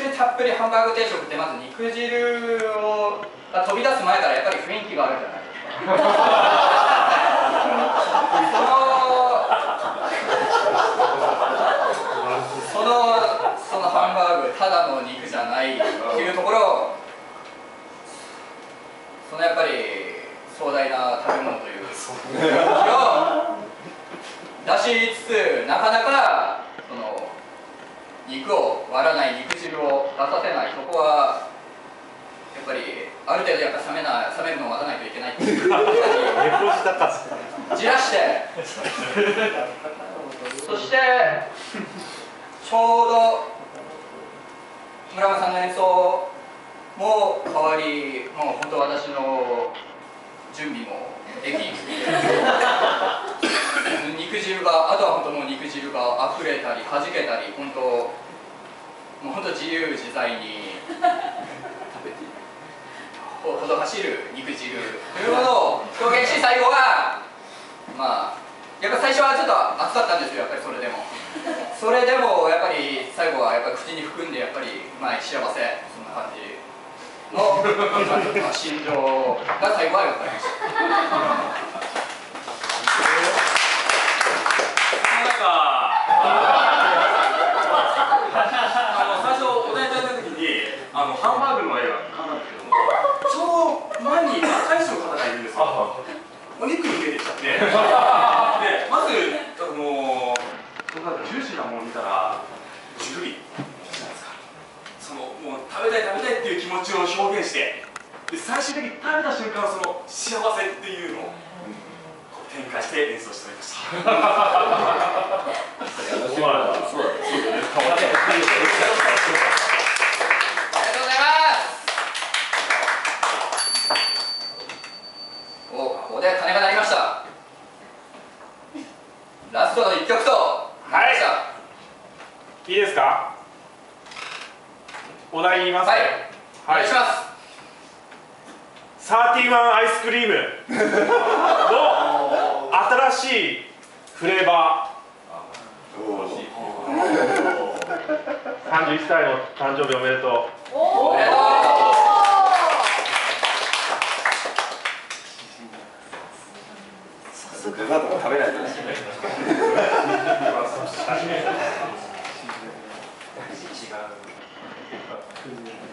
汁たっぷりハンバーグ定食ってまず肉汁をが飛び出す前からやっぱり雰囲気があるじゃない。ですかそのそのそのハンバーグただの肉じゃないっていうところそのやっぱり壮大な食べ物というを出しつつなかなか肉を割らない肉汁を出させない。そこはやっぱりある程度やっぱ冷めな冷めるのを待たないといけないっていう。じらして。そしてちょうど村山さんの演奏も変わりもう本当私の準備もでき 肉汁があとは本当もう肉汁が溢れたり弾けたり本当もう本当自由自在にほほど走る肉汁。というものを表現し最後はまあやっぱ最初はちょっと熱かったんですよやっぱりそれでも。それでもやっぱり最後はやっぱり口に含んでやっぱりまあ幸せ。そんな感じ。のまあ心情が最後はやっぱりなんかあの最初お題いただいた時にあのハンバーグの絵が浮かんだんですけどもちょうど前に若い人の方がいるんですよ。お肉に出てきちゃって。でまずあのジューシーなものを見たらジュリ。じゃないですかそのもう食べたい食べたいっていう気持ちを表現してで最終的に食べた瞬間その幸せっていうのをこう展開して演奏しておりました ありがとうございますおここで鐘が鳴りましたラストの一曲となりました。い。いですか？お題言いますはい、おはい。願いします。サーティワンアイスクリーム。の新しいフレーバー。31歳の誕生日おめでとう。おめでとうデザートも食べないとね「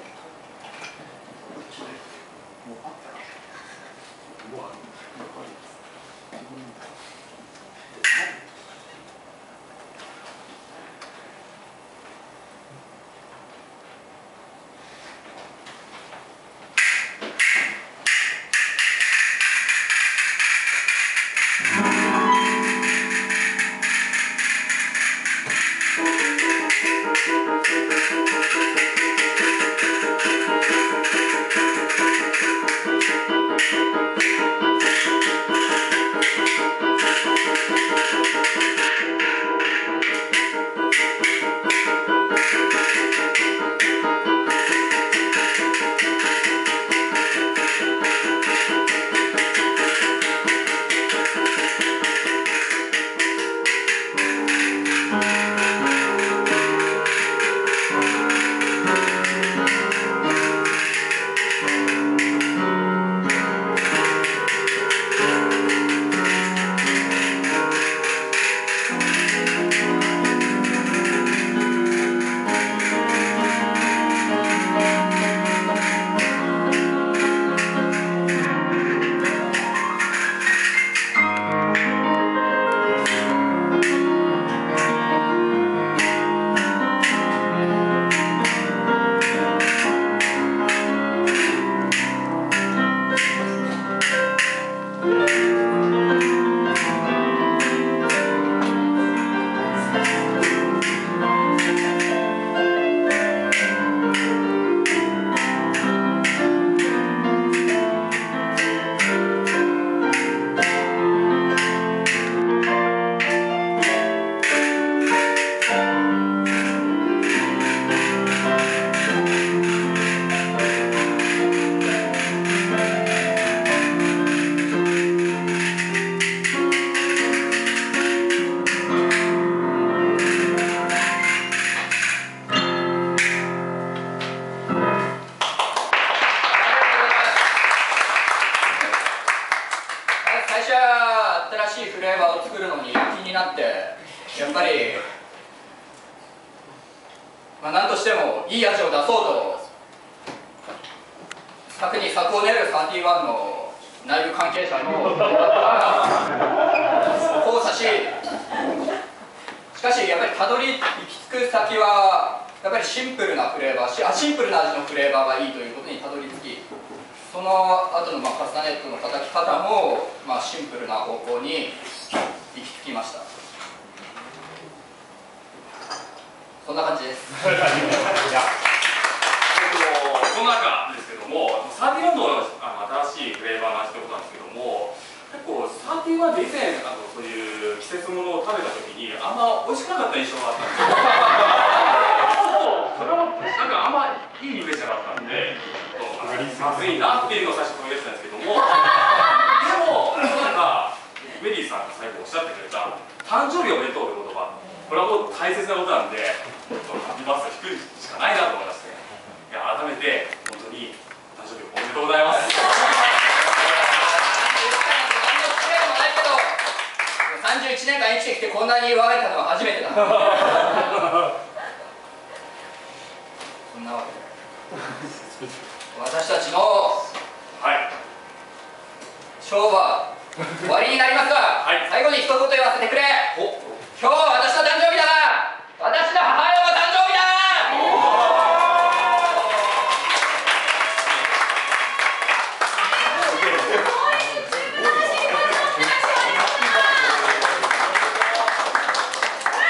としてもいい味を出そうと策に策を練る31の内部関係者の 交差ししかしやっぱりたどり行き着く先はやっぱりシンプルなフレーバーしあシンプルな味のフレーバーがいいということにたどり着きその後のまカスタネットの叩き方もまあシンプルな方向に行き着きましたそんな感じですえっと、その中ですけども、サーティワンの新しいフレーバーの味ということなんですけども、結構サーティワンで以前あのそういう季節ものを食べた時にあんま美味しくなかった印象があったんですよ。それはなんかあんまいいイメージなかったんで、まずいなっていうのを最初考えてたんですけども、でもなんかメリーさんが最後おっしゃってくれた誕生日おめでとうという言葉、これはもう大切なことなんで、ハバースデー低いしかないなと思いまして、ね、いや改めて本当に誕生日おめでとうございます。31年間生きてきてこんなに言われたのは初めてだそんなわけで私たちのはい勝負は終わりになりますが、はい、最後に一言言わせてくれお今日